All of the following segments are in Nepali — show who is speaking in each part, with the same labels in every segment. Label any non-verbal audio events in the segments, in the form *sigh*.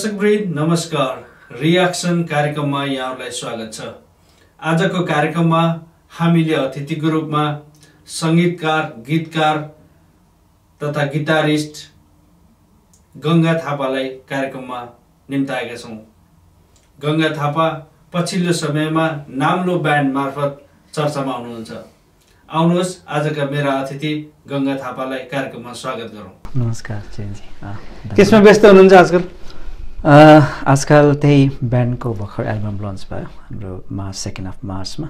Speaker 1: दर्शकवृन्द नमस्कार। रियाक्सन कार्यक्रममा यहाँहरूलाई स्वागत छ। आजको कार्यक्रममा हामीले अतिथिको रूपमा सङ्गीतकार गीतकार तथा गिटारिस्ट गङ्गा थापालाई कार्यक्रममा निम्ताएका छौँ। गङ्गा थापा पछिल्लो समयमा नाम्लो ब्यान्ड मार्फत चर्चामा हुनुहुन्छ आउनुहोस् आजका मेरा अतिथि गङ्गा थापालाई कार्यक्रममा स्वागत गरौँ।
Speaker 2: नमस्कार
Speaker 1: केसमा व्यस्त हुनुहुन्छ आजकल?
Speaker 2: आजकल त्यही ब्यान्डको भर्खर एल्बम लन्च भयो हाम्रो मार्च सेकेन्ड अफ मार्चमा।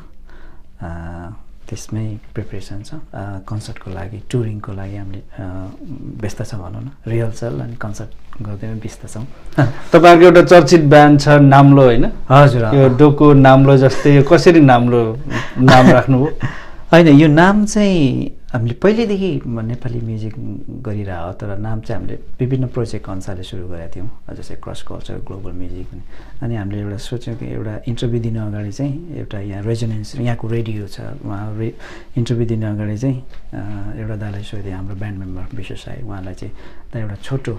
Speaker 2: त्यसमै प्रिपरेसन छ। कन्सर्टको लागि टुरिङको लागि हामीले व्यस्त छौँ भनौँ न। रिहर्सल अनि कन्सर्ट गर्दैमा व्यस्त छौँ। *laughs*
Speaker 1: तपाईँहरूको एउटा चर्चित ब्यान्ड छ नाम्लो होइन?
Speaker 2: हजुर।
Speaker 1: यो डोको नाम्लो जस्तै यो कसरी नाम्लो नाम राख्नुभयो? *laughs*
Speaker 2: होइन यो नाम चाहिँ हामीले पहिल्यैदेखि नेपाली म्युजिक गरिरह तर नाम चाहिँ हामीले विभिन्न प्रोजेक्ट अनुसारले सुरु गरेका थियौँ। जस्तै क्रस कल्चर ग्लोबल म्युजिक अनि हामीले एउटा सोच्यौँ कि एउटा इन्टरभ्यू दिनु अगाडि चाहिँ एउटा यहाँ रेजोनेन्स यहाँको रेडियो छ। उहाँ रे इन्टरभ्यू दिनु अगाडि चाहिँ एउटा दालाई सोधेँ हाम्रो ब्यान्ड मेम्बर विश्वेश राई उहाँलाई चाहिँ दा एउटा छोटो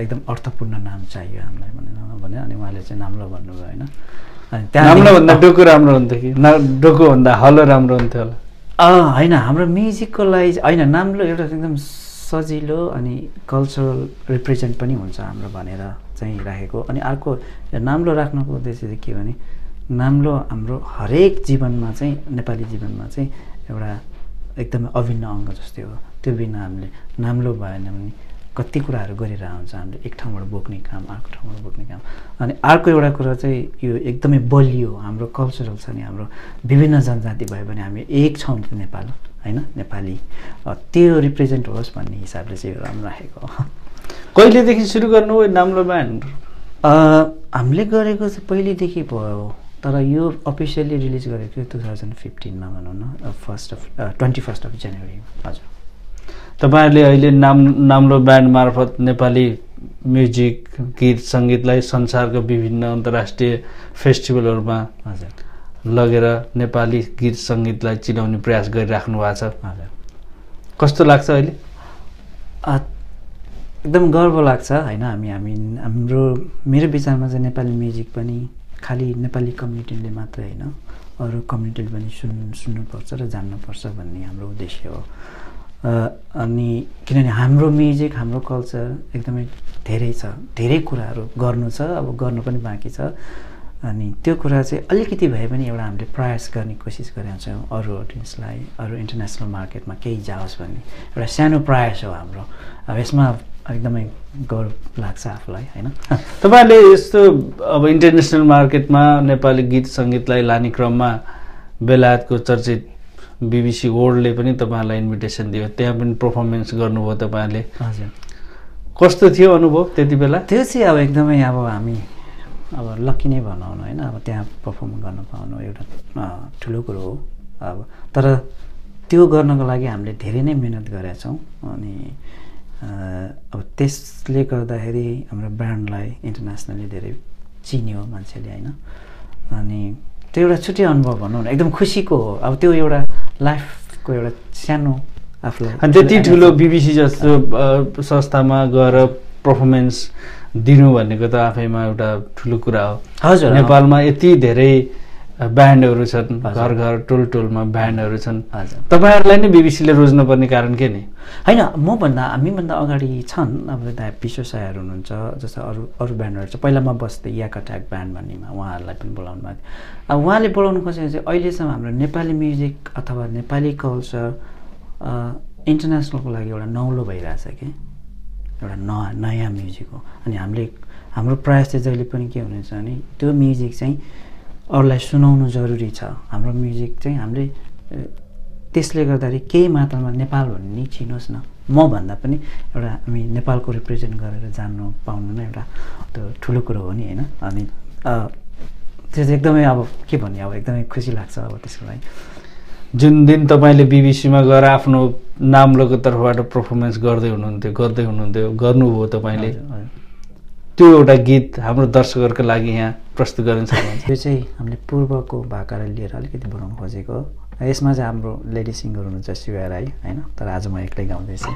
Speaker 2: एकदम अर्थपूर्ण नाम चाहियो हामीलाई। भनेर भने अनि उहाँले चाहिँ नाम्लो भन्नुभयो होइन? अनि
Speaker 1: नाम्लो
Speaker 2: त्यहाँदेखि-
Speaker 1: भन्दा डोको राम्रो हुन्थ्यो कि? ना डोको भन्दा हलो राम्रो हुन्थ्यो होला।
Speaker 2: होइन हाम्रो म्युजिकको लागि होइन नाम्लो एउटा एकदम सजिलो अनि कल्चरल रिप्रेजेन्ट पनि हुन्छ हाम्रो भनेर चाहिँ राखेको। अनि अर्को नाम्लो राख्नुको उद्देश्य चाहिँ के भने नाम्लो हाम्रो हरेक जीवनमा चाहिँ नेपाली जीवनमा चाहिँ एउटा एकदमै अभिन्न अङ्ग जस्तै हो। त्यो बिना हामीले नाम्लो भएन भने कति कुराहरू गरिरहेको हुन्छ हामीले एक ठाउँबाट बोक्ने काम अर्को ठाउँबाट बोक्ने काम। अनि अर्को एउटा कुरा चाहिँ यो एकदमै बलियो हाम्रो कल्चरल छ नि हाम्रो विभिन्न जनजाति भयो भने हामी एक छौँ नेपाल होइन? नेपाली। त्यो रिप्रेजेन्ट होस् भन्ने हिसाबले चाहिँ यो राम्रो राखेको
Speaker 1: कहिलेदेखि सुरु गर्नुभयो नाम्लो ब्यान्ड
Speaker 2: हामीले गरेको चाहिँ पहिलेदेखि भयो। तर यो अफिसियल्ली रिलिज गरेको थियो टु थाउजन्ड फिफ्टिनमा भनौँ न first of twenty first of January हजुर।
Speaker 1: तपाईँहरूले अहिले नाम नाम्लो ब्यान्ड मार्फत नेपाली म्युजिक गीत सङ्गीतलाई संसारको विभिन्न अन्तर्राष्ट्रिय फेस्टिभलहरूमा
Speaker 2: हजुर।
Speaker 1: लगेर नेपाली गीत सङ्गीतलाई चिनाउने प्रयास गरिराख्नु भएको छ।
Speaker 2: हजुर।
Speaker 1: कस्तो लाग्छ अहिले?
Speaker 2: एकदम गर्व लाग्छ होइन? हामी हामी हाम्रो मेरो विचारमा चाहिँ नेपाली म्युजिक पनि खालि नेपाली कम्युनिटीले मात्रै होइन। अरू कम्युनिटीले पनि सुन् सुन्नुपर्छ र जान्नुपर्छ भन्ने हाम्रो उद्देश्य हो। अनि किनभने हाम्रो म्युजिक हाम्रो कल्चर एकदमै धेरै छ धेरै कुराहरू गर्नु छ अब गर्नु पनि बाँकी छ। अनि त्यो कुरा चाहिँ अलिकति भए पनि एउटा हामीले प्रयास गर्ने कोसिस गरेका छौँ अरू अडियन्सलाई अरू इन्टरनेसनल मार्केटमा केही जाओस् भन्ने। एउटा सानो प्रयास हो हाम्रो। अब यसमा एकदमै गौरव लाग्छ आफूलाई होइन? *laughs*
Speaker 1: तपाईँहरूले यस्तो अब इन्टरनेसनल मार्केटमा नेपाली गीत सङ्गीतलाई लाने क्रममा बेलायतको चर्चित बिबिसी वर्ल्डले पनि तपाईँहरूलाई इन्भिटेसन दियो। त्यहाँ पनि पर्फर्मेन्स गर्नुभयो तपाईँहरूले।
Speaker 2: हजुर।
Speaker 1: कस्तो थियो अनुभव त्यति बेला?
Speaker 2: त्यो चाहिँ अब एकदमै अब हामी अब लक्की नै भनौँ न होइन? अब त्यहाँ पर्फर्म गर्न पाउनु एउटा ठुलो कुरो हो। अब तर त्यो गर्नको लागि हामीले धेरै नै मिहिनेत गरेका छौँ। अनि अब त्यसले गर्दाखेरि हाम्रो ब्रान्डलाई इन्टरनेसनली धेरै चिन्यो मान्छेले होइन? अनि त्यो एउटा छुट्टै अनुभव भनौँ न एकदम खुसीको हो। अब त्यो एउटा लाइफको एउटा सानो आफूलाई
Speaker 1: अनि त्यति ठुलो बिबिसी जस्तो संस्थामा गएर पर्फर्मेन्स दिनु भनेको त आफैमा एउटा ठुलो कुरा हो।
Speaker 2: हजुर
Speaker 1: नेपालमा यति धेरै ब्यान्डहरू छन्। घर घर टोल टोलमा ब्यान्डहरू छन्। तपाईँहरूलाई नै बिबिसीले रोज्नुपर्ने कारण के नि?
Speaker 2: होइन मभन्दा हामीभन्दा अगाडि छन् अब विश्व सायहरू हुनुहुन्छ जस्तो अरू अरू ब्यान्डहरू छ। पहिला म बस्थेँ याक अट्याक ब्यान्ड भन्नेमा उहाँहरूलाई पनि बोलाउनु भएको थियो। अब उहाँले बोलाउनु खोजेको चाहिँ अहिलेसम्म हाम्रो नेपाली म्युजिक अथवा नेपाली कल्चर इन्टरनेसनलको लागि एउटा नौलो भइरहेछ कि? एउटा न नयाँ म्युजिक हो। अनि हामीले हाम्रो प्रयास चाहिँ जहिले पनि के हुनेछ भने त्यो म्युजिक चाहिँ अरूलाई सुनाउनु जरुरी छ। हाम्रो म्युजिक चाहिँ हामीले त्यसले गर्दाखेरि केही मात्रामा नेपाल भन्ने नि चिनोस् न। म भन्दा पनि एउटा हामी नेपालको रिप्रेजेन्ट गरेर जान्नु पाउनु नै एउटा त्यो ठुलो कुरो हो नि होइन? अनि त्यो चाहिँ एकदमै अब के भन्ने अब एकदमै खुसी लाग्छ अब त्यसको लागि।
Speaker 1: जुन दिन तपाईँले बिबिसीमा गएर आफ्नो नाम्लोको तर्फबाट पर्फर्मेन्स गर्दै हुनुहुन्थ्यो गर्दै हुनुहुन्थ्यो गर्नुभयो तपाईँले। त्यो एउटा गीत हाम्रो दर्शकहरूको लागि यहाँ प्रस्तुत गर्न सक्नुहुन्छ
Speaker 2: यो चाहिँ हामीले पूर्वको भाकालाई लिएर अलिकति बनाउनु खोजेको यसमा चाहिँ हाम्रो लेडी सिङ्गर हुनुहुन्छ शिवा राई होइन? तर आज म एक्लै गाउँदैछु।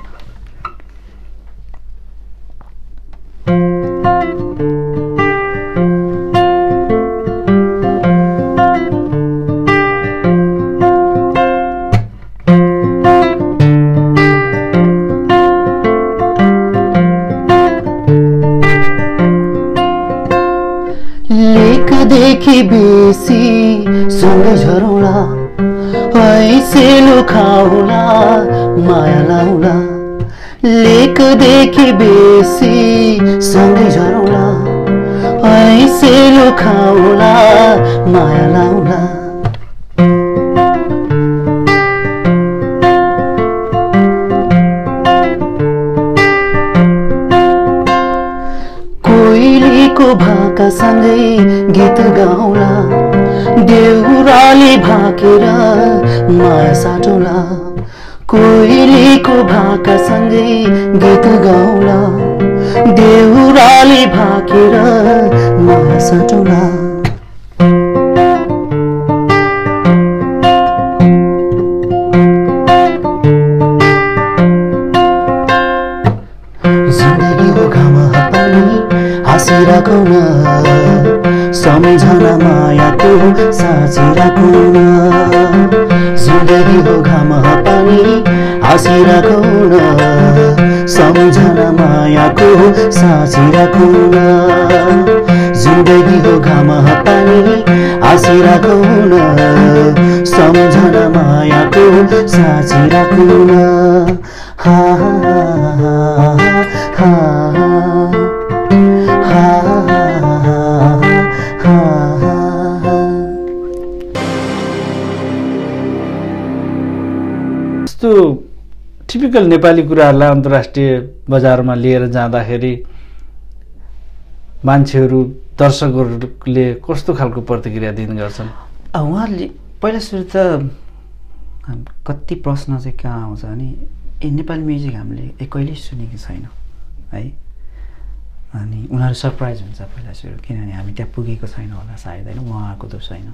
Speaker 3: लाउला लेखदेखि बेसी सँगै झरौँला ऐसेलो खाउला माया लाउला कोइलीको भाकासँगै गीत गाउला देउराली भाकेर माया साटौला कोइलीको भाकासँगै गीत गाउला। देउराली भाकेर माया साटौला जिन्दगी हो घाम पानी हाँसिरहेको न सम्झना मायाको साँचिरहेको हाँसिरहेको न सम्झना मायाको साँचिरहेको न जिन्दगी हो घाम पानी हाँसिरहेको न सम्झना मायाको साँचिरहेको न हा हा हा।
Speaker 1: टिपिकल नेपाली कुराहरूलाई अन्तर्राष्ट्रिय बजारमा लिएर जाँदाखेरि मान्छेहरू दर्शकहरूले कस्तो खालको प्रतिक्रिया दिने गर्छन्?
Speaker 2: उहाँहरूले पहिला सुरु त कति प्रश्न चाहिँ कहाँ आउँछ भने ए नेपाली म्युजिक हामीले ए कहिल्यै सुनेको छैन है? अनि उनीहरू सरप्राइज हुन्छ पहिला सुरु किनभने हामी त्यहाँ पुगेको छैन होला सायद होइन उहाँको त छैन।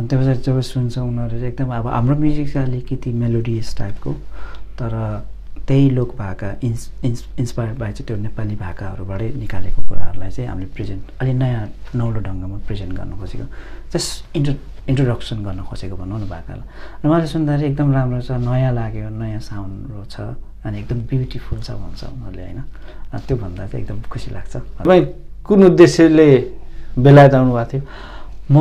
Speaker 2: अनि त्यो पछाडि जब सुन्छ उनीहरू चाहिँ एकदम अब हाम्रो म्युजिक चाहिँ अलिकति मेलोडियस टाइपको तर त्यही लोक भाका इन्स इन्स इन्सपायर बाई चाहिँ त्यो नेपाली भाकाहरूबाटै निकालेको कुराहरूलाई चाहिँ हामीले प्रेजेन्ट अलि नयाँ नौलो ढङ्गमा प्रेजेन्ट गर्न खोजेको जस्ट इन्ट्रो इन्ट्रोडक्सन गर्न खोजेको भनौँ न भाकालाई। र उहाँले सुन्दाखेरि एकदम राम्रो छ नयाँ लाग्यो नयाँ साउन्ड छ अनि एकदम ब्युटिफुल छ भन्छ उनीहरूले होइन? त्यो भन्दा चाहिँ एकदम खुसी लाग्छ।
Speaker 1: तपाईँ कुन उद्देश्यले बेलायत आउनुभएको थियो?
Speaker 2: म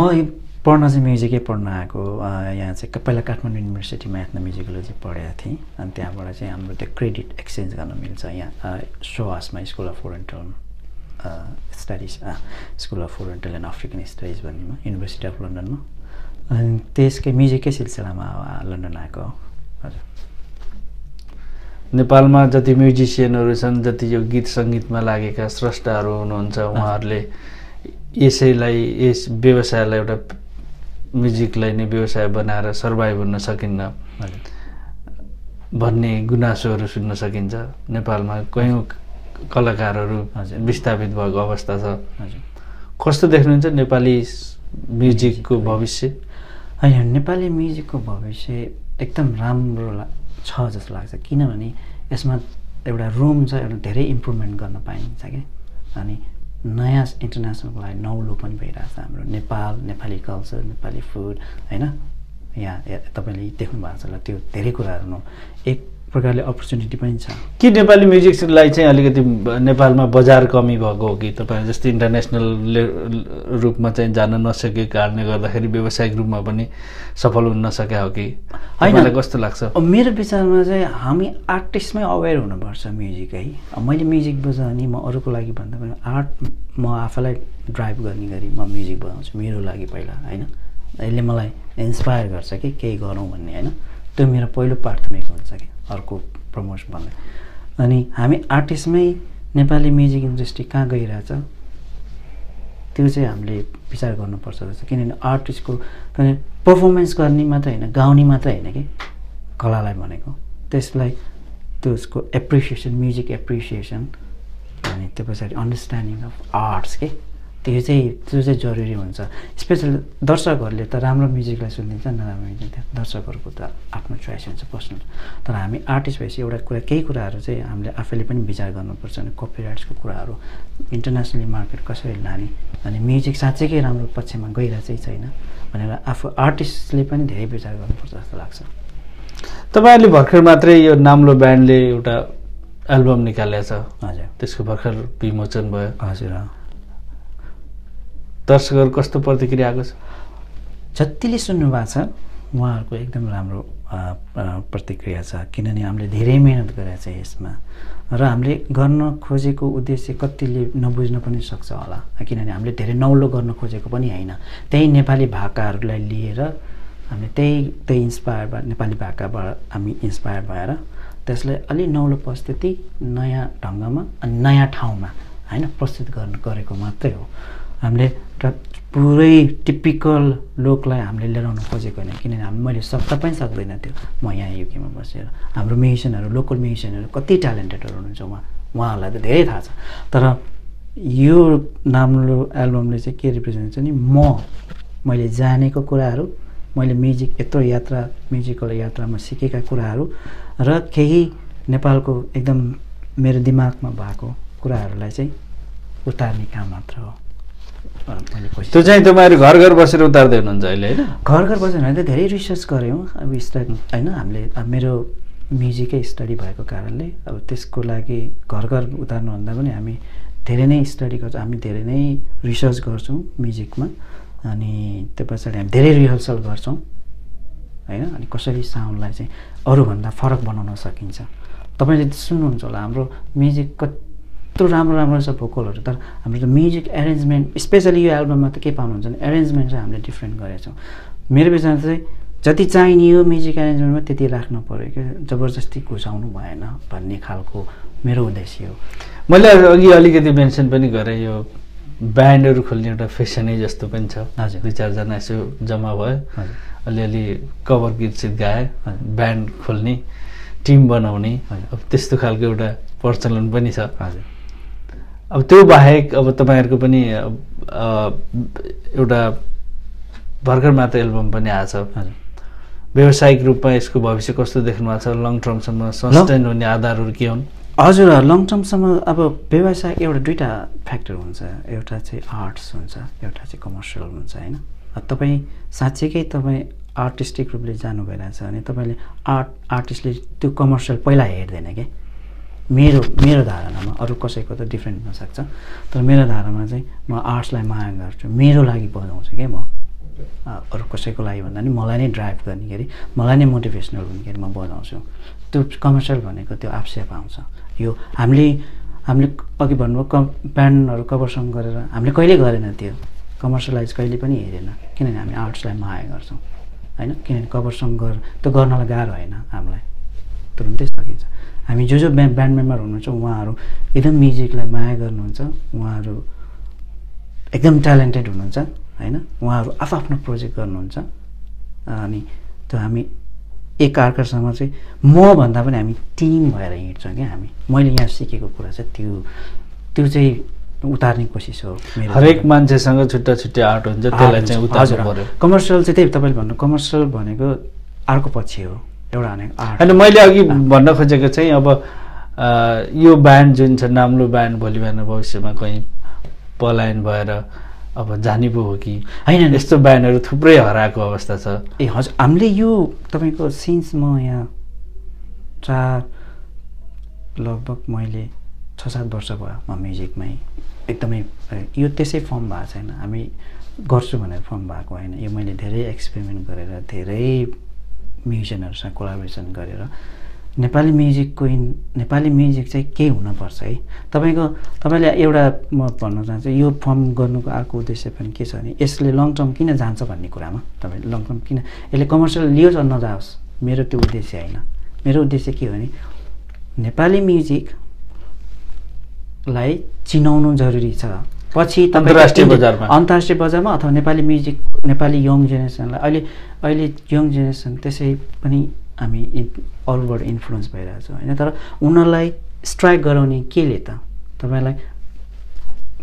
Speaker 2: पढ्न चाहिँ म्युजिकै पढ्न आएको यहाँ चाहिँ पहिला काठमाडौँ युनिभर्सिटीमा एथनो म्युजिकोलोजी पढेको थिएँ। अनि त्यहाँबाट चाहिँ हाम्रो त्यो क्रेडिट एक्सचेन्ज गर्न मिल्छ यहाँ सोहासमा school of oriental studies school of oriental and African studies भन्नेमा युनिभर्सिटी अफ लन्डनमा। अनि त्यसकै म्युजिकै सिलसिलामा लन्डन आएको हो। हजुर।
Speaker 1: नेपालमा जति म्युजिसियनहरू छन् जति यो गीत सङ्गीतमा लागेका स्रष्टाहरू हुनुहुन्छ उहाँहरूले यसैलाई यस व्यवसायलाई एउटा म्युजिकलाई नै व्यवसाय बनाएर सर्भाइभ हुन सकिन्न। भन्ने गुनासोहरू सुन्न सकिन्छ। नेपालमा कयौँ कलाकारहरू। विस्थापित भएको अवस्था छ। कस्तो देख्नुहुन्छ नेपाली म्युजिकको भविष्य?
Speaker 2: होइन नेपाली म्युजिकको भविष्य एकदम राम्रो छ जस्तो लाग्छ। किनभने यसमा एउटा रुम छ एउटा धेरै इम्प्रुभमेन्ट गर्न पाइन्छ क्या। अनि नयाँ इन्टरनेसनलको लागि नौलो पनि भइरहेको छ हाम्रो नेपाल नेपाली कल्चर नेपाली फुड होइन? यहाँ तपाईँले देख्नु भएको छ होला त्यो धेरै कुराहरू एक प्रकारले अपर्च्युनिटी पनि छ
Speaker 1: के नेपाली म्युजिकलाई चाहिँ अलिकति नेपालमा बजार कमी भएको हो कि? तपाईँ जस्तै इन्टरनेसनल रूपमा चाहिँ जान नसकेको कारणले गर्दाखेरि व्यावसायिक रूपमा पनि सफल हुन नसकेका हो कि? तपाईँलाई कस्तो लाग्छ?
Speaker 2: मेरो विचारमा चाहिँ हामी आर्टिस्टमै अवेर हुनुपर्छ म्युजिक है। मैले म्युजिक बजाउने म अरूको लागि भन्दा पनि आर्ट म आफैलाई ड्राइभ गर्ने गरी म म्युजिक बजाउँछु मेरो लागि पहिला होइन? यसले मलाई इन्सपायर गर्छ कि केही गरौँ भन्ने होइन? त्यो मेरो पहिलो प्राथमिक हुन्छ कि अर्को प्रमोसन भन्दा। अनि हामी आर्टिस्टमै नेपाली म्युजिक इन्डस्ट्री कहाँ गइरहेछ त्यो चाहिँ हामीले विचार गर्नुपर्छ जस्तो। किनभने आर्टिस्टको किनभने पर्फर्मेन्स गर्ने मात्रै होइन गाउने मात्रै होइन कि कलालाई भनेको। त्यसलाई त्यो उसको एप्रिसिएसन म्युजिक एप्रिसिएसन अनि त्यो पछाडि अन्डरस्ट्यान्डिङ अफ आर्ट्स के? त्यो चाहिँ त्यो चाहिँ जरुरी हुन्छ। स्पेसली दर्शकहरूले त राम्रो म्युजिकलाई सुनिदिन्छ नराम्रो म्युजिक दर्शकहरूको त आफ्नो चोइस हुन्छ पर्सनल तर हामी आर्टिस्ट भएपछि एउटा कुरा केही कुराहरू चाहिँ हामीले आफैले पनि विचार गर्नुपर्छ अनि कपिराइट्सको कुराहरू इन्टरनेसनली मार्केट कसरी लाने अनि म्युजिक साँच्चैकै राम्रो पक्षमा गइरहेको चाहिँ छैन भनेर आफू आर्टिस्टले पनि धेरै विचार गर्नुपर्छ जस्तो लाग्छ।
Speaker 1: तपाईँहरूले भर्खर मात्रै यो नाम्लो ब्यान्डले एउटा एल्बम निकालेको छ।
Speaker 2: हजुर।
Speaker 1: त्यसको भर्खर विमोचन भयो।
Speaker 2: हजुर
Speaker 1: दर्शकहरू कस्तो प्रतिक्रिया आएको छ?
Speaker 2: जतिले सुन्नुभएको छ उहाँहरूको एकदम राम्रो प्रतिक्रिया छ। किनभने हामीले धेरै मिहिनेत गरेको छ यसमा। र हामीले गर्न खोजेको उद्देश्य कतिले नबुझ्न पनि सक्छ होला। किनभने हामीले धेरै नौलो गर्न खोजेको पनि होइन। त्यही नेपाली भाकाहरूलाई लिएर हामीले त्यही त्यही इन्सपायर भएर नेपाली भाकाबाट हामी इन्सपायर भएर त्यसलाई अलि नौलो परिस्थिति नयाँ ढङ्गमा अनि नयाँ ठाउँमा होइन प्रस्तुत गर्न गरेको मात्रै हो। हामीले एउटा पुरै टिपिकल लोकलाई हामीले लिएर आउन खोजेको होइन किनभने हामी मैले सक्दा पनि सक्दैन थियो म यहाँ युकेमा बसेर हाम्रो म्युजिसियनहरू लोकल म्युजिसियनहरू कति ट्यालेन्टेडहरू हुनुहुन्छ उहाँ उहाँहरूलाई त धेरै थाहा छ। तर यो नाम्रो एल्बमले चाहिँ के रिप्रेजेन्ट हुन्छ नि म मैले जानेको कुराहरू मैले म्युजिक यत्रो यात्रा म्युजिकल यात्रामा सिकेका कुराहरू र केही नेपालको एकदम मेरो दिमागमा भएको कुराहरूलाई चाहिँ उतार्ने काम मात्र हो।
Speaker 1: त्यो चाहिँ तपाईँहरू घर घर बसेर उतार्दै हुनुहुन्छ अहिले होइन?
Speaker 2: घर घर बसेर होइन धेरै रिसर्च गऱ्यौँ। अब स्टडी होइन हामीले मेरो म्युजिकै स्टडी भएको कारणले अब त्यसको लागि घर घर उतार्नुभन्दा पनि हामी धेरै नै स्टडी गर्छौँ हामी धेरै नै रिसर्च गर्छौँ म्युजिकमा। अनि त्यो पछाडि हामी धेरै रिहर्सल गर्छौँ होइन? अनि कसरी साउन्डलाई चाहिँ अरूभन्दा फरक बनाउन सकिन्छ। तपाईँले सुन्नुहुन्छ होला हाम्रो म्युजिक कत्रो राम्रो राम्रो छ भोकलहरू तर हाम्रो त म्युजिक एरेन्जमेन्ट स्पेसली यो एल्बममा त के पाउनुहुन्छ भने एरेन्जमेन्ट चाहिँ हामीले डिफ्रेन्ट गरेका छौँ। मेरो विचारमा चाहिँ जति चाहिने हो म्युजिक एरेन्जमेन्टमा त्यति राख्नु पऱ्यो क्या जबरजस्ती घुसाउनु भएन भन्ने खालको मेरो उद्देश्य हो।
Speaker 1: मैले अघि अलिकति मेन्सन पनि गरेँ यो ब्यान्डहरू खोल्ने एउटा फेसनै जस्तो पनि छ।
Speaker 2: हजुर।
Speaker 1: दुई चारजना यसो जम्मा भयो। अलिअलि कभर गीत सित गाए। ब्यान्ड खोल्ने टिम बनाउने। अब त्यस्तो खालको एउटा प्रचलन पनि छ।
Speaker 2: हजुर।
Speaker 1: अब त्यो बाहेक अब तपाईँहरूको पनि एउटा भर्खर मात्र एल्बम पनि आएको छ। व्यावसायिक रूपमा यसको भविष्य कस्तो देख्नु भएको छ? लङ टर्मसम्म सस्टेन हुने आधारहरू के हुन्?
Speaker 2: हजुर लङ टर्मसम्म अब व्यवसाय एउटा दुइटा फ्याक्टर हुन्छ। एउटा चाहिँ आर्ट्स हुन्छ एउटा चाहिँ कमर्सियल हुन्छ होइन? तपाईँ साँच्चीकै तपाईँ आर्टिस्टिक रूपले जानु भइरहेछ भने तपाईँले आर्ट आर्टिस्टले त्यो कमर्सियल पहिला हेर्दैन क्या मेरो मेरो धारणामा अरू कसैको त डिफ्रेन्ट हुनसक्छ तर मेरो धारणामा चाहिँ म आर्ट्सलाई माया गर्छु। मेरो लागि बजाउँछु क्या म? अरू कसैको लागि भन्दा पनि मलाई नै ड्राइभ गर्ने गरी मलाई नै मोटिभेसनल हुने म बजाउँछु। त्यो कमर्सियल भनेको त्यो आफसेप आउँछ। यो हामीले हामीले अघि भन्नुभयो कम ब्यान्डहरू कभर सङ गरेर हामीले कहिले गरेन त्यो। कमर्सियलाइज कहिले पनि हेरेन। किनभने हामी आर्ट्सलाई माया गर्छौँ। होइन? किनभने कभर सङ गर त्यो गर्नलाई गाह्रो होइन हामीलाई। तुरुन्तै सकिन्छ हामी जो जो ब्यान्ड ब्यान्ड मेम्बर हुनुहुन्छ उहाँहरू एकदम म्युजिकलाई माया गर्नुहुन्छ उहाँहरू एकदम ट्यालेन्टेड हुनुहुन्छ होइन? उहाँहरू आफआफ्नो प्रोजेक्ट गर्नुहुन्छ। अनि त्यो हामी एक अर्कासँग चाहिँ म भन्दा पनि हामी टिम भएर हिँड्छौँ क्या हामी। मैले यहाँ सिकेको कुरा चाहिँ त्यो त्यो चाहिँ उतार्ने कोसिस हो
Speaker 1: हरेक मान्छेसँग छुट्टा छुट्टै आर्ट हुन्छ त्यसलाई चाहिँ उतार्नु पऱ्यो
Speaker 2: कमर्सियल चाहिँ त्यही तपाईँले भन्नु कमर्सियल भनेको अर्को पछि हो। एउटा
Speaker 1: होइन मैले अघि भन्न खोजेको चाहिँ अब यो ब्यान्ड जुन छ नाम्लो ब्यान्ड भोलि बिहान भविष्यमा कहीँ पलायन भएर अब जाने पो हो कि?
Speaker 2: होइन।
Speaker 1: यस्तो ब्यान्डहरू थुप्रै हराएको अवस्था छ।
Speaker 2: ए हजुर हामीले यो तपाईँको सिन्स म यहाँ चार लगभग मैले छ सात वर्ष भयो म म्युजिकमै एकदमै यो त्यसै फर्म भएको छैन। हामी गर्छु भनेर फर्म भएको होइन। यो मैले धेरै एक्सपेरिमेन्ट गरेर धेरै म्युजिसियनहरूसँग कोलाबोरेसन गरेर। नेपाली म्युजिकको इन नेपाली म्युजिक चाहिँ केही हुनपर्छ है। तपाईँको तपाईँले एउटा म भन्न चाहन्छु यो फर्म गर्नुको अर्को उद्देश्य पनि के छ भने यसले लङ टर्म किन जान्छ भन्ने कुरामा तपाईँले लङ टर्म किन यसले कमर्सियल लियोस् वा नजाओस् मेरो त्यो उद्देश्य होइन। मेरो उद्देश्य के हो भने नेपाली म्युजिकलाई चिनाउनु जरुरी छ। पछि
Speaker 1: अन्तर्राष्ट्रिय बजारमा।
Speaker 2: अन्तर्राष्ट्रिय बजारमा अथवा नेपाली म्युजिक नेपाली यङ जेनेरेसनलाई। अहिले अहिले यङ जेनेरेसन त्यसै पनि हामी अरूबाट इन्फ्लुएन्स भइरहेको छौँ होइन? तर उनीहरूलाई स्ट्राइक गराउने केले त? तपाईँलाई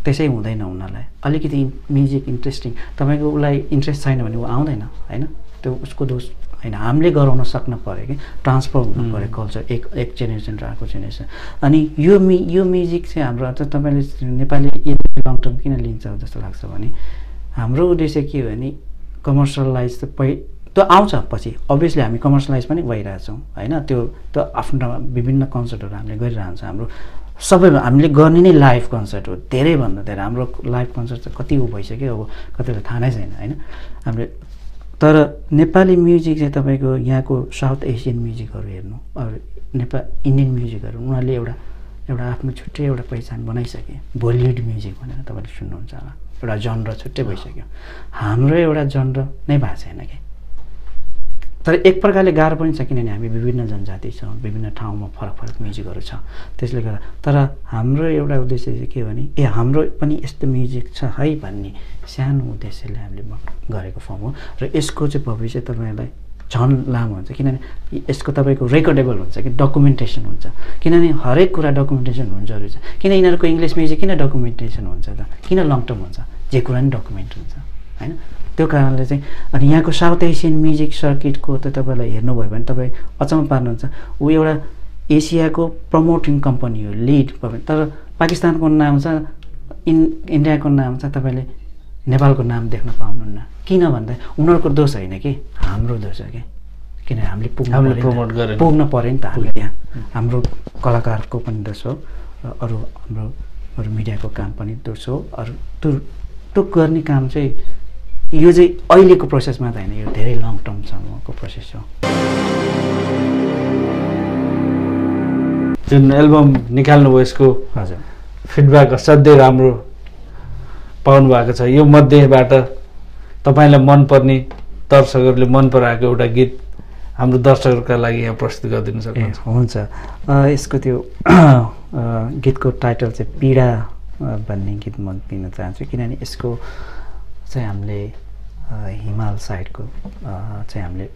Speaker 2: त्यसै हुँदैन उनीहरूलाई। अलिकति म्युजिक इन्ट्रेस्टिङ तपाईँको उसलाई इन्ट्रेस्ट छैन भने ऊ आउँदैन होइन? त्यो उसको दोष होइन हामीले गराउन सक्न पऱ्यो कि? ट्रान्सफर हुनु पऱ्यो कल्चर एक एक जेनेरेसन र अर्को जेनेरेसन अनि यो मि यो म्युजिक चाहिँ हाम्रो अझ तपाईँले नेपाली लङ टर्म किन लिन्छ जस्तो लाग्छ भने हाम्रो उद्देश्य के हो भने कमर्सियलाइज त पहि त्यो आउँछ पछि। अभियसली हामी कमर्सियलाइज पनि भइरहेछौँ होइन? त्यो त्यो आफ्नो विभिन्न कन्सर्टहरू हामीले गरिरहन्छ हाम्रो। सबैमा हामीले गर्ने नै लाइभ कन्सर्ट हो धेरैभन्दा धेरै। हाम्रो लाइभ कन्सर्ट चाहिँ कति ऊ भइसक्यो अब कतिलाई थाहा नै छैन होइन? हामीले तर नेपाली म्युजिक चाहिँ तपाईँको यहाँको साउथ एसियन म्युजिकहरू हेर्नु अब नेपाल इन्डियन म्युजिकहरू उनीहरूले एउटा एउटा आफ्नो छुट्टै एउटा पहिचान बनाइसके। बलिउड म्युजिक भनेर तपाईँले सुन्नुहुन्छ होला। एउटा जनर छुट्टै भइसक्यो। हाम्रो एउटा जनर नै भएको छैन कि? तर एक प्रकारले गाह्रो पनि छ किनभने हामी विभिन्न जनजाति छौँ विभिन्न ठाउँमा फरक फरक म्युजिकहरू छ। त्यसले गर्दा तर हाम्रो एउटा उद्देश्य चाहिँ के भने ए हाम्रो पनि यस्तो म्युजिक छ है भन्ने सानो उद्देश्यले हामीले गरेको फर्म हो। र यसको चाहिँ भविष्य तपाईँलाई झन् लामो हुन्छ किनभने यसको तपाईँको रेकर्डेबल हुन्छ कि डकुमेन्टेसन हुन्छ। किनभने हरेक कुरा डकुमेन्टेसन हुनु जरुरी छ। किन यिनीहरूको इङ्ग्लिस म्युजिक किन डकुमेन्टेसन हुन्छ त? किन लङ टर्म हुन्छ? जे कुरा नि डकुमेन्ट हुन्छ। होइन? त्यो कारणले चाहिँ अनि यहाँको साउथ एसियन म्युजिक सर्किटको त तपाईँलाई हेर्नुभयो भने तपाईँ अचम्म पार्नुहुन्छ। ऊ एउटा एसियाको प्रमोटिङ कम्पनी हो लिड तर पाकिस्तानको नाम छ इन इन्डियाको नाम छ तपाईँले नेपालको नाम देख्न पाउनुहुन्न। किन भन्दा उनीहरूको दोष होइन कि? हाम्रो दोष हो कि? किन हामीले पुग्नु
Speaker 1: promote गरेन।
Speaker 2: पुग्न पऱ्यो नि त हामीले। त्यहाँ हाम्रो कलाकारको पनि दोष हो र अरू हाम्रो अरू मिडियाको काम पनि दोष हो। अरू त्यो त्यो गर्ने काम चाहिँ यो चाहिँ अहिलेको प्रोसेसमा त होइन यो धेरै लङ टर्मसम्मको प्रोसेस हो।
Speaker 1: जुन एल्बम निकाल्नुभयो यसको
Speaker 2: हजुर।
Speaker 1: फिडब्याक असाध्यै राम्रो पाउनु भएको छ। यो मध्येबाट तपाईँलाई मनपर्ने दर्शकहरूले मन पराएको एउटा गीत हाम्रो दर्शकहरूका लागि यहाँ प्रस्तुत गरिदिनु सक्नुहुन्छ।
Speaker 2: हुन्छ। यसको त्यो गीतको टाइटल चाहिँ पीडा भन्ने गीत म दिन चाहन्छु। किनभने यसको चाहिँ हामीले हिमाल साइडको चाहिँ हामीले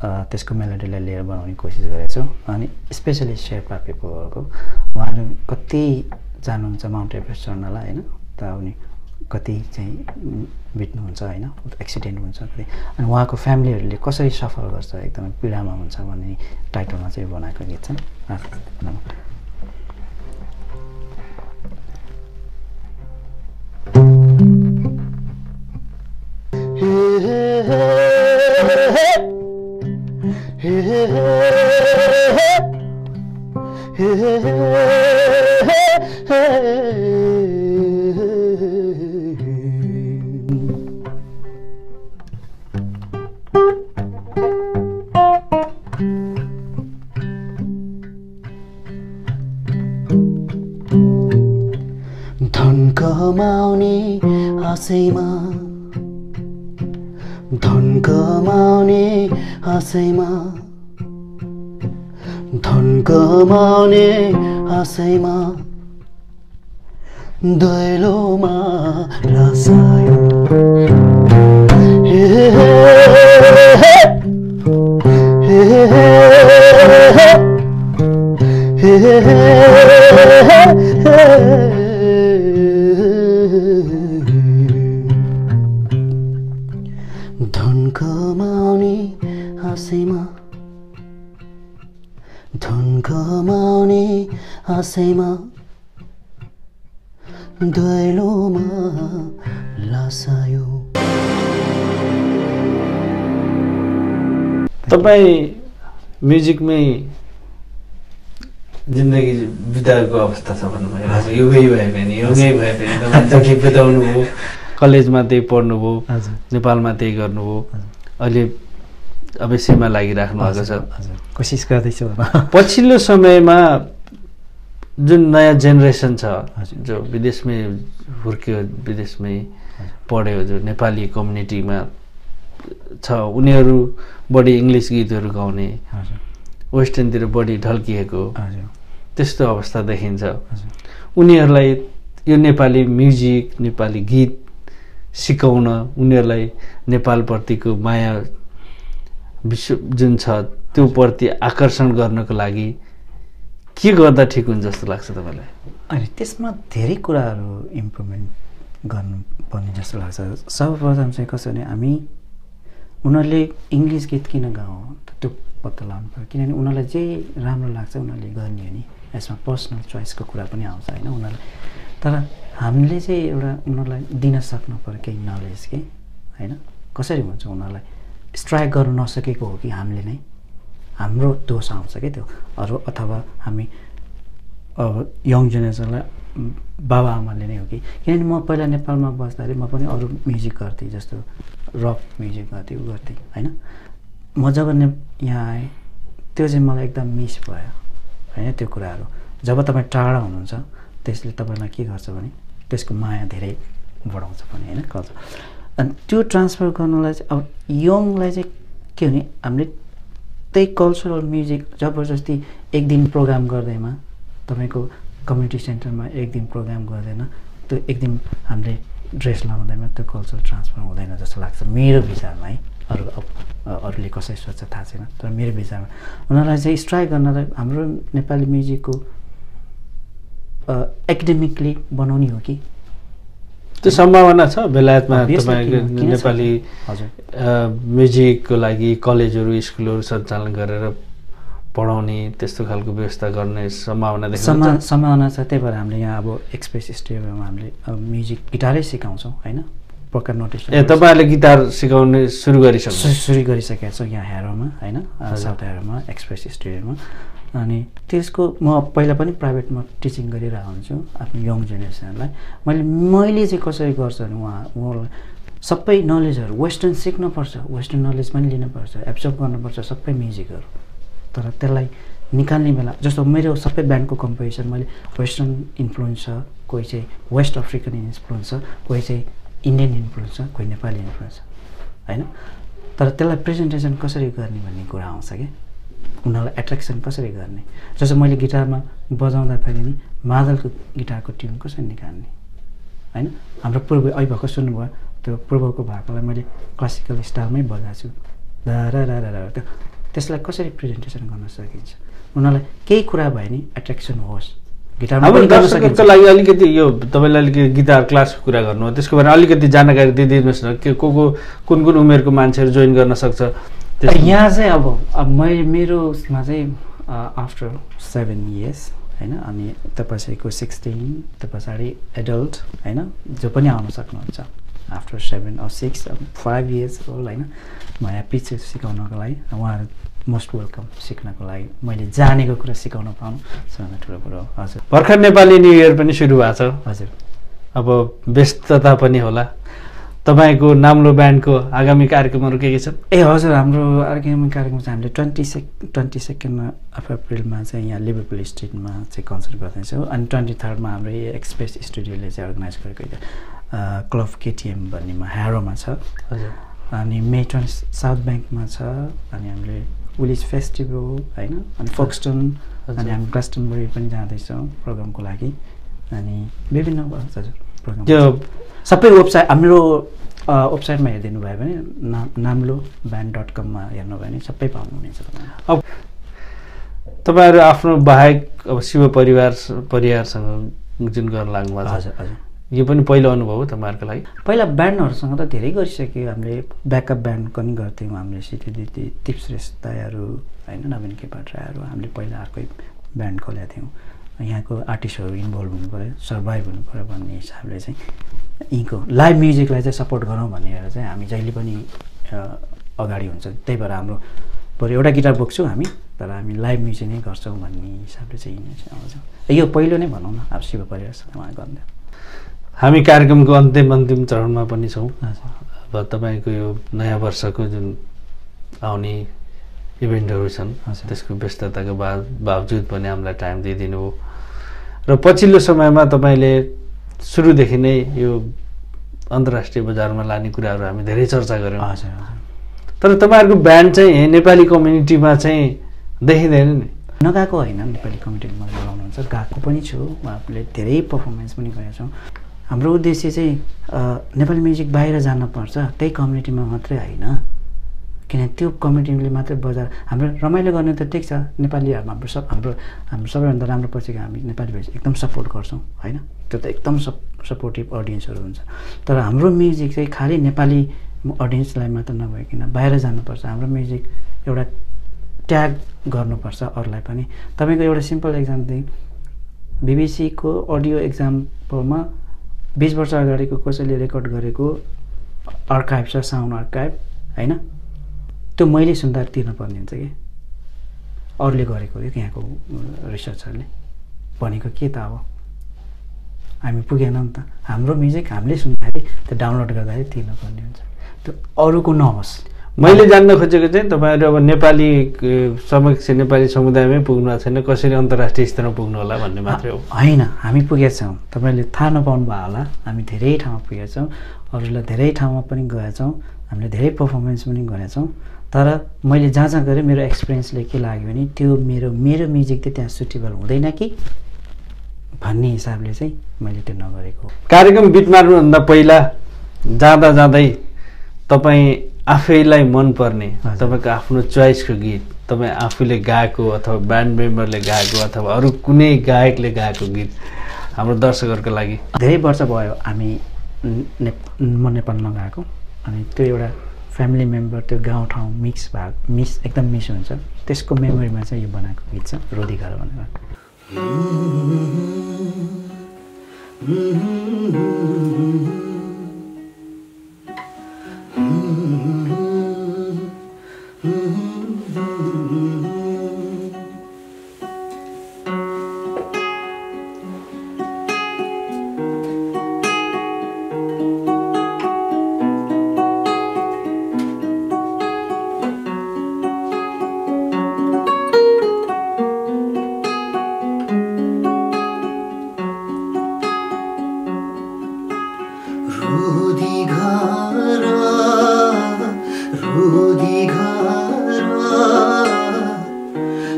Speaker 2: त्यसको मेलोडीलाई लिएर बनाउने कोसिस गरेका छौँ। अनि स्पेसली शेर्पा पिपलहरूको उहाँहरू कति जानुहुन्छ माउन्ट एभरेस्ट चढ्नलाई होइन? त उनी कति चाहिँ बित्नुहुन्छ होइन? एक्सिडेन्ट हुन्छ कति। अनि उहाँको फ्यामिलीहरूले कसरी सफर गर्छ? एकदमै पीडामा हुन्छ भन्ने टाइटलमा चाहिँ बनाएको गीत छ।
Speaker 3: धन कमाउने आशैमा धन कमाउने आशैमा धन कमाउने आशैमा दैलोमा रसायो हे आशैमा दैलोमा लासायो
Speaker 1: तपाईँ म्युजिकमै जिन्दगी बिताएको अवस्था छ भन्नुभयो। युगै भए पनि युगै भए पनि तपाईँ जति बिताउनु भयो। कलेजमा त्यही पढ्नुभयो नेपालमा त्यही गर्नुभयो। अहिले अवश्यमा लागिराख्नु भएको छ।
Speaker 2: कोसिस गर्दैछु
Speaker 1: पछिल्लो समयमा जुन नयाँ जेनेरेसन छ। जो विदेशमै हुर्क्यो विदेशमै पढ्यो जो नेपाली कम्युनिटीमा छ उनीहरू बढी इङ्ग्लिस गीतहरू गाउने वेस्टर्नतिर बढी ढल्किएको त्यस्तो अवस्था देखिन्छ। उनीहरूलाई यो नेपाली म्युजिक नेपाली गीत सिकाउन उनीहरूलाई नेपालप्रतिको माया विश्व जुन छ त्यो प्रति आकर्षण गर्नको लागि के गर्दा ठिक हुन्छ जस्तो लाग्छ तपाईँलाई?
Speaker 2: अनि त्यसमा धेरै कुराहरू इम्प्रुभमेन्ट गर्नुपर्ने जस्तो लाग्छ। सर्वप्रथम चाहिँ कसो भने हामी उनीहरूले इङ्ग्लिस गीत किन गाउँ? त्यो पत्ता लगाउनु पऱ्यो। किनभने उनीहरूलाई जे राम्रो लाग्छ उनीहरूले गर्ने हो नि। यसमा पर्सनल चोइसको कुरा पनि आउँछ होइन उनीहरूले तर हामीले चाहिँ एउटा उनीहरूलाई दिन सक्नु पऱ्यो केही नलेज के होइन? कसरी हुन्छ उनीहरूलाई? स्ट्राइक गर्नु नसकेको हो कि हामीले नै? हाम्रो दोष आउँछ क्या त्यो? अरू अथवा हामी अब यङ जेनेरेसनलाई म, बाबाआमाले नै हो कि? किनभने म पहिला नेपालमा बस्दाखेरि म पनि अरू म्युजिक गर्थेँ जस्तो रक म्युजिक गर्थेँ उ गर्थेँ होइन? म जब ने यहाँ आएँ त्यो चाहिँ मलाई एकदम मिस भयो होइन त्यो कुराहरू? जब तपाईँ टाढा हुनुहुन्छ त्यसले तपाईँलाई के गर्छ भने त्यसको माया धेरै बढाउँछ पनि होइन? कल्चर अनि त्यो ट्रान्सफर गर्नलाई चाहिँ अब यङलाई चाहिँ के भने हामीले त्यही कल्चरल म्युजिक जबरजस्ती एक दिन प्रोग्राम गर्दैमा तपाईँको कम्युनिटी सेन्टरमा एक दिन प्रोग्राम गर्दैन त्यो एक दिन हामीले ड्रेस लाउँदैमा त्यो कल्चर ट्रान्सफर हुँदैन जस्तो लाग्छ मेरो विचारमा है। अरू अरूले कसै सोच्छ थाहा छैन तर मेरो विचारमा उनीहरूलाई चाहिँ स्ट्राइक गर्नलाई हाम्रो नेपाली म्युजिकको एकाडेमिकली बनाउने हो कि?
Speaker 1: त्यो सम्भावना छ? बेलायतमा तपाईँको नेपाली म्युजिकको लागि कलेजहरू स्कुलहरू सञ्चालन गरेर पढाउने त्यस्तो खालको व्यवस्था गर्ने सम्भावना
Speaker 2: सम्भावना छ। त्यही भएर हामीले यहाँ अब एक्सप्रेस स्टुडियोमा हामीले अब म्युजिक गिटारै सिकाउँछौँ होइन? प्रकार नोटिस
Speaker 1: ए तपाईँहरूले गिटार सिकाउने सुरु गरिसक्नु
Speaker 2: सु- सुरु गरिसकेको छौँ यहाँ हेरोमा होइन। साउथ हेरोमा एक्सप्रेस स्टुडियोमा अनि त्यसको म पहिला पनि प्राइभेटमा टिचिङ गरिरहेको हुन्छु आफ्नो यङ जेनेरेसनलाई। मैले मैले चाहिँ कसरी गर्छु भने उहाँ उहाँलाई सबै नलेजहरू वेस्टर्न सिक्नुपर्छ वेस्टर्न नलेज पनि लिनुपर्छ एब्जर्भ गर्नुपर्छ सबै म्युजिकहरू। तर त्यसलाई निकाल्ने बेला जस्तो मेरो सबै ब्यान्डको कम्पोजिसन मैले वेस्टर्न इन्फ्लुएन्स छ कोही चाहिँ वेस्ट अफ्रिकन इन्फ्लुएन्स छ कोही चाहिँ इन्डियन इन्फ्लुएन्स छ कोही नेपाली इन्फ्लुएन्स छ होइन? तर त्यसलाई प्रेजेन्टेसन कसरी गर्ने भन्ने कुरा आउँछ क्या? उनीहरूलाई एट्र्याक्सन कसरी गर्ने? जस्तो मैले गिटारमा बजाउँदाखेरि नि मादलको गिटारको ट्युन कसरी निकाल्ने? होइन? हाम्रो पूर्व अहिले भर्खर सुन्नुभयो त्यो पूर्वको भएकोलाई मैले क्लासिकल स्टाइलमै बजाएको छु। रा त्यो त्यसलाई कसरी प्रेजेन्टेसन गर्न सकिन्छ? उनीहरूलाई केही कुरा भयो नि एट्र्याक्सन होस्। गर्न सकिन्छ।
Speaker 1: लागि अलिकति यो तपाईँले अलिकति गिटार क्लासको कुरा गर्नुभयो त्यसको बारेमा अलिकति जानकारी दिइदिनुहोस् न। के को को कुन कुन उमेरको मान्छेहरू जोइन गर्न सक्छ?
Speaker 2: यहाँ चाहिँ अब अब मैले मेरो उसमा चाहिँ आफ्टर सेभेन इयर्स होइन अनि त्यो पछिको सिक्सटिन त्यो पछाडि एडल्ट होइन जो पनि आउन सक्नुहुन्छ। After seven or six five years old होइन म ह्याप्पी छु सिकाउनको लागि। उहाँहरू मोस्ट वेलकम सिक्नको लागि। मैले जानेको कुरा सिकाउन पाउनु। सबभन्दा ठुलो कुरो हो। हजुर।
Speaker 1: भर्खर नेपाली न्यु इयर पनि सुरु भएको छ।
Speaker 2: हजुर।
Speaker 1: अब व्यस्तता पनि होला। तपाईँको नाम्लो ब्यान्डको आगामी कार्यक्रमहरू के के छन्
Speaker 2: ए हजुर हाम्रो आर्ग्यामी कार्यक्रम चाहिँ हामीले twenty sec twenty second of अप्रिलमा चाहिँ यहाँ लिभरपुल स्ट्रिटमा चाहिँ कन्सर्ट गर्दैछौँ। अनि ट्वेन्टी थर्डमा हाम्रो यो एक्सप्रेस स्टुडियोले चाहिँ अर्गनाइज गरेको क्लब केटिएम भन्नेमा ह्यारोमा छ।
Speaker 1: हजुर।
Speaker 2: अनि मे ट्वेन्टी साउथ ब्याङ्कमा छ। अनि हामीले विलिज फेस्टिभल होइन? अनि फोक्सटन। अनि हामी ग्लास्टनबरी पनि जाँदैछौँ प्रोग्रामको लागि। अनि विभिन्न हजुर
Speaker 1: त्यो
Speaker 2: सबै वेबसाइट हाम्रो वेबसाइटमा हेरिदिनु भयो भने नाम नाम्लो ब्यान्ड डट कममा हेर्नुभयो भने सबै पाउनुहुनेछ
Speaker 1: अब तपाईँहरू आफ्नो बाहेक अब शिव परिवार परिवारसँग जुन गर्न लाग्नु भएको छ।
Speaker 2: हजुर हजुर।
Speaker 1: यो पनि पहिलो अनुभव हो तपाईँहरूको लागि?
Speaker 2: पहिला ब्यान्डहरूसँग त धेरै गरिसक्यो। हामीले ब्याकअप ब्यान्ड पनि गर्थ्यौँ। हामीले सिटी दिदी टिप श्रेष्ठ दाईहरू होइन नवीन के भट्टराईहरू हामीले पहिला अर्कै ब्यान्ड खोलेका थियौँ। यहाँको आर्टिस्टहरू इन्भल्भ हुनु पऱ्यो सर्भाइभ हुनु पऱ्यो भन्ने हिसाबले चाहिँ यहीँको लाइभ म्युजिकलाई चाहिँ सपोर्ट गरौँ भनेर चाहिँ हामी जहिले पनि अगाडि हुन्छ। त्यही भएर हाम्रो बरु एउटा गिटार बोक्छौँ हामी तर हामी लाइभ म्युजिक नै गर्छौँ भन्ने हिसाबले चाहिँ यिनीहरू चाहिँ आउँछ। यो पहिलो नै भनौँ न अब शिव परिवारसँग उहाँ गर्दै
Speaker 1: हामी कार्यक्रमको अन्तिम अन्तिम चरणमा पनि छौँ। अब तपाईँको यो नयाँ वर्षको जुन आउने इभेन्टहरू छन्। त्यसको व्यस्तताको बा बावजुद पनि हामीलाई टाइम दिइदिनु। हो र पछिल्लो समयमा तपाईँले सुरुदेखि नै यो अन्तर्राष्ट्रिय बजारमा लाने कुराहरू हामी धेरै चर्चा गऱ्यौँ। तर तपाईँहरूको ब्यान्ड चाहिँ नेपाली कम्युनिटीमा चाहिँ देखिँदैन नि।
Speaker 2: नगएको होइन नेपाली मलाई बोलाउनुहुन्छ। गएको पनि छु। उहाँहरूले धेरै पर्फर्मेन्स पनि गरेका छौँ। हाम्रो उद्देश्य चाहिँ नेपाली म्युजिक बाहिर जानुपर्छ त्यही कम्युनिटीमा मात्रै होइन। किन त्यो कम्युनिटीले मात्रै बजार हाम्रो रमाइलो गर्ने त ठिक छ नेपाली हाम्रो सब हाम्रो हाम्रो सबैभन्दा राम्रो पछिको हामी नेपाली भएपछि एकदम सपोर्ट गर्छौँ होइन? त्यो त एकदम सप सपोर्टिभ अडियन्सहरू हुन्छ। तर हाम्रो म्युजिक चाहिँ खालि नेपाली अडियन्सलाई मात्र नभइकन बाहिर जानुपर्छ हाम्रो म्युजिक एउटा ट्याग गर्नुपर्छ अरूलाई पनि। तपाईँको एउटा सिम्पल एक्जाम दिएँ बिबिसीको अडियो एक्जाम्पलमा बिस वर्ष अगाडिको कसैले रेकर्ड गरेको अर्काइभ छ साउन्ड अर्काइभ होइन? त्यो मैले सुन्दा तिर्न पर्ने हुन्छ कि? अरूले गरेको हो यहाँको रिसर्चरले भनेको के त अब? हामी पुगेनौँ नि त। हाम्रो म्युजिक हामीले सुन्दाखेरि त्यो डाउनलोड गर्दाखेरि तिर्नुपर्ने हुन्छ। त्यो अरूको नहोस्।
Speaker 1: मैले जान्न खोजेको चाहिँ तपाईँहरू अब नेपाली समक्ष नेपाली समुदायमै पुग्नु भएको छैन। कसरी अन्तर्राष्ट्रिय स्तरमा पुग्नु होला भन्ने मात्रै हो।
Speaker 2: होइन। हामी पुगेका छौँ। तपाईँले थाहा नपाउनु भयो होला। हामी धेरै ठाउँमा पुगेका छौँ। अरूलाई धेरै ठाउँमा पनि गएका छौँ। हामीले धेरै पर्फर्मेन्स पनि गरेका छौँ। तर मैले जहाँ जहाँ गरेँ मेरो एक्सपिरियन्सले के लाग्यो भने त्यो मेरो मेरो म्युजिक चाहिँ त्यहाँ सुटेबल हुँदैन कि? भन्ने हिसाबले चाहिँ मैले त्यो नगरेको
Speaker 1: कार्यक्रम बिट मार्नुभन्दा पहिला जाँदा जाँदै तपाईँ आफैलाई मनपर्ने। तपाईँको आफ्नो चोइसको गीत तपाईँ आफूले गाएको अथवा ब्यान्ड मेम्बरले गाएको अथवा अरू कुनै गायकले गाएको गीत हाम्रो दर्शकहरूको लागि।
Speaker 2: धेरै वर्ष भयो हामी ने म नेपाल नगएको अनि त्यो एउटा फ्यामिली मेम्बर त्यो गाउँठाउँ मिक्स भएको मिस एकदम मिस हुन्छ। त्यसको मेमोरीमा चाहिँ यो बनाएको गीत छ रोधी घर भनेर।
Speaker 3: रोदी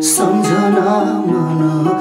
Speaker 3: सम्झना मनको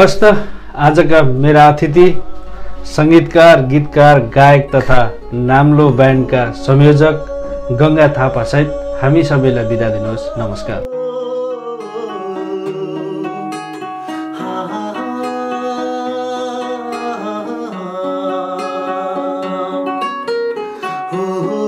Speaker 1: हवस् त आजका मेरा अतिथि सङ्गीतकार गीतकार गायक तथा नाम्लो ब्यान्डका संयोजक गङ्गा थापासहित हामी सबैलाई बिदा दिनुहोस् नमस्कार
Speaker 3: सम्झना